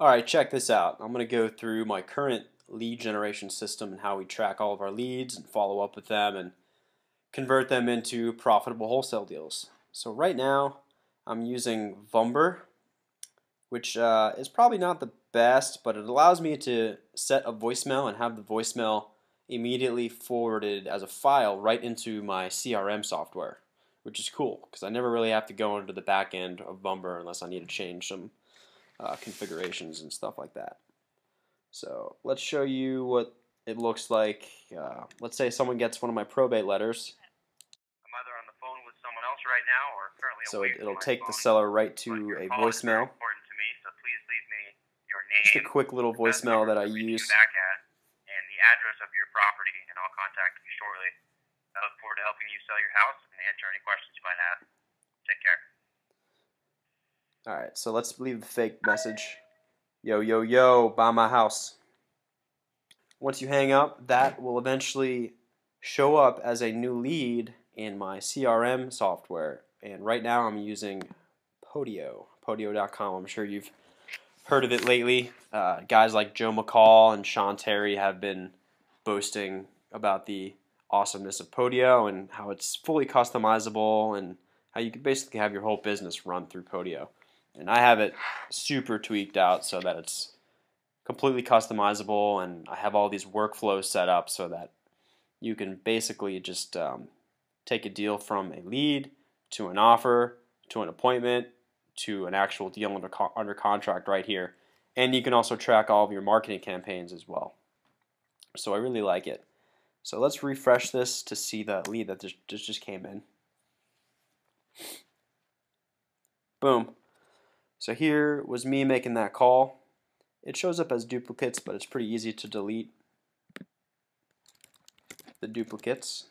Alright, check this out. I'm going to go through my current lead generation system and how we track all of our leads and follow up with them and convert them into profitable wholesale deals. So right now I'm using Vumber, which uh, is probably not the best, but it allows me to set a voicemail and have the voicemail immediately forwarded as a file right into my CRM software, which is cool because I never really have to go into the back end of Vumber unless I need to change some uh, configurations and stuff like that. So let's show you what it looks like. Uh, let's say someone gets one of my probate letters. I'm either on the phone with someone else right now or currently So away it, my take the seller right to a voicemail. important to me, so please leave me your name, Just a quick little voicemail that I to reach you use. back at, and the address of your property, and I'll contact you shortly. I look forward to helping you sell your house and answer any questions you might have. Care. Alright, so let's leave the fake message. Yo, yo, yo, buy my house. Once you hang up, that will eventually show up as a new lead in my CRM software. And right now I'm using Podio, podio.com. I'm sure you've heard of it lately. Uh, guys like Joe McCall and Sean Terry have been boasting about the awesomeness of Podio and how it's fully customizable and how you can basically have your whole business run through Podio. And I have it super tweaked out so that it's completely customizable and I have all these workflows set up so that you can basically just um, take a deal from a lead to an offer to an appointment to an actual deal under, co- under contract right here. And you can also track all of your marketing campaigns as well. So I really like it. So let's refresh this to see the lead that just, just just came in. Boom. So here was me making that call. It shows up as duplicates, but it's pretty easy to delete the duplicates.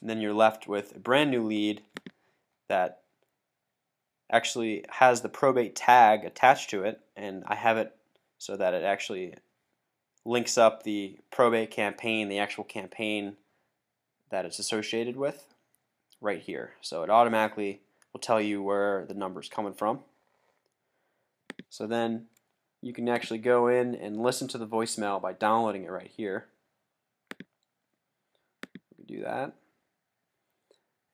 And then you're left with a brand new lead that actually has the probate tag attached to it, and I have it so that it actually links up the probate campaign, the actual campaign that it's associated with, right here. So it automatically will tell you where the number is coming from. So then you can actually go in and listen to the voicemail by downloading it right here. Do that.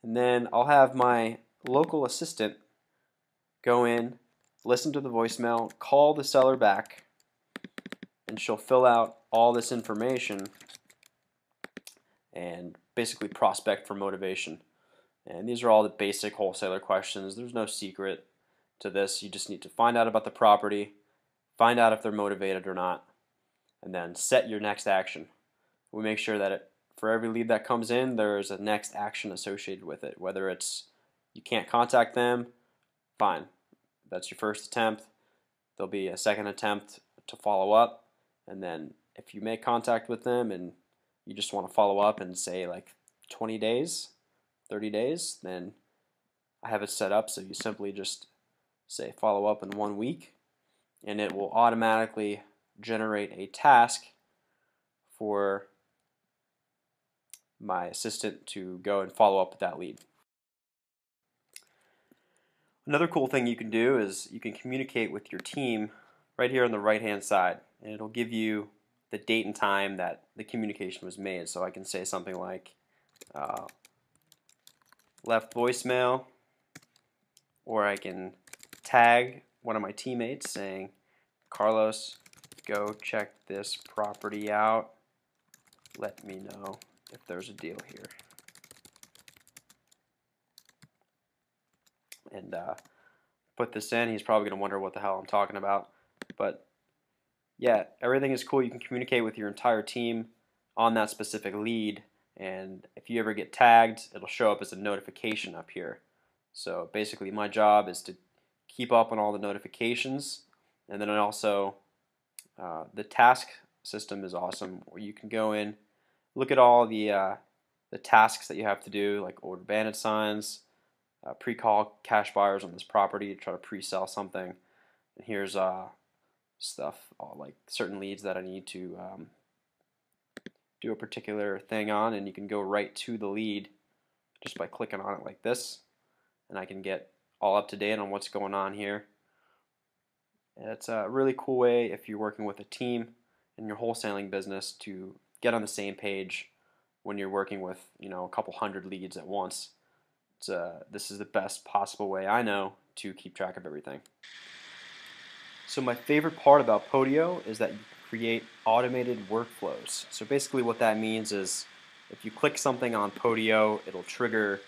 And then I'll have my local assistant go in, listen to the voicemail, call the seller back, and she'll fill out all this information and basically prospect for motivation. And these are all the basic wholesaler questions. There's no secret to this. You just need to find out about the property, find out if they're motivated or not, and then set your next action. We make sure that it, for every lead that comes in, there's a next action associated with it. Whether it's you can't contact them, fine. That's your first attempt. There'll be a second attempt to follow up, and then if you make contact with them and you just want to follow up and say like 20 days, 30 days, then I have it set up so you simply just say follow up in one week and it will automatically generate a task for my assistant to go and follow up with that lead. Another cool thing you can do is you can communicate with your team right here on the right hand side and it'll give you the date and time that the communication was made. So I can say something like uh, left voicemail or I can tag one of my teammates saying Carlos go check this property out. Let me know if there's a deal here. And uh, put this in he's probably going to wonder what the hell I'm talking about. But yeah everything is cool. You can communicate with your entire team on that specific lead and if you ever get tagged it'll show up as a notification up here. So basically my job is to keep up on all the notifications. And then also uh, the task system is awesome where you can go in look at all the uh, the tasks that you have to do like order bandit signs uh, pre-call cash buyers on this property to try to pre-sell something. And here's uh, stuff all, like certain leads that I need to um, do a particular thing on and you can go right to the lead just by clicking on it like this and I can get all up to date on what's going on here And it's a really cool way if you're working with a team in your wholesaling business to get on the same page when you're working with you know a couple hundred leads at once. Uh, this is the best possible way I know to keep track of everything. So my favorite part about Podio is that you create automated workflows. So basically what that means is if you click something on Podio, it'll trigger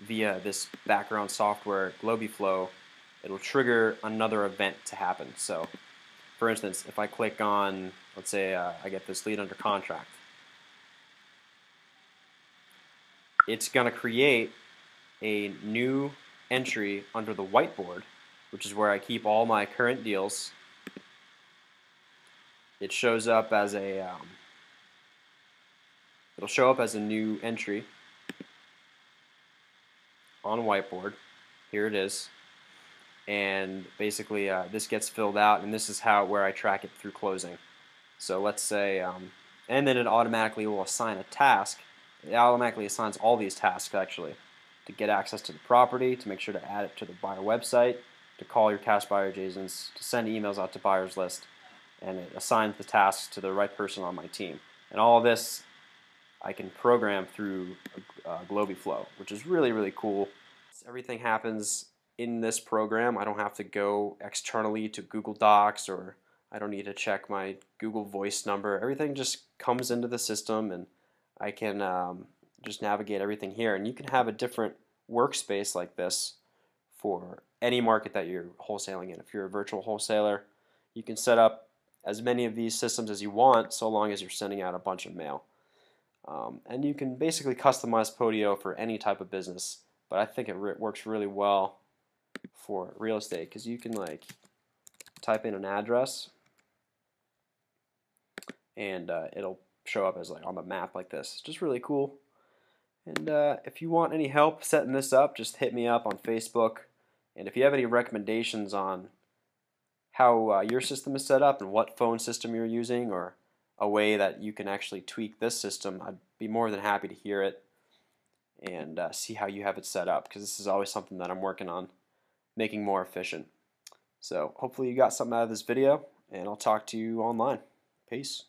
via this background software Globiflow, it'll trigger another event to happen. So for instance, if I click on, let's say uh, I get this lead under contract, it's going to create a new entry under the whiteboard, which is where I keep all my current deals. It shows up as a, um, it'll show up as a new entry on whiteboard. Here it is. And basically uh, this gets filled out and this is how where I track it through closing. So let's say, um, and then it automatically will assign a task. It automatically assigns all these tasks actually to get access to the property, to make sure to add it to the buyer website, to call your cash buyer agents, to send emails out to buyers list, and it assigns the tasks to the right person on my team. And all this I can program through uh, Globiflow, which is really, really cool. Everything happens in this program. I don't have to go externally to Google Docs or I don't need to check my Google Voice number. Everything just comes into the system and I can um, just navigate everything here. And you can have a different workspace like this for any market that you're wholesaling in. If you're a virtual wholesaler, you can set up as many of these systems as you want so long as you're sending out a bunch of mail. Um, and you can basically customize Podio for any type of business, but I think it re works really well for real estate because you can like type in an address and uh, it'll show up as like on the map like this. It's just really cool. And uh, if you want any help setting this up, just hit me up on Facebook. And if you have any recommendations on how uh, your system is set up and what phone system you're using or a way that you can actually tweak this system, I'd be more than happy to hear it and uh, see how you have it set up because this is always something that I'm working on making more efficient. So hopefully you got something out of this video and I'll talk to you online. Peace.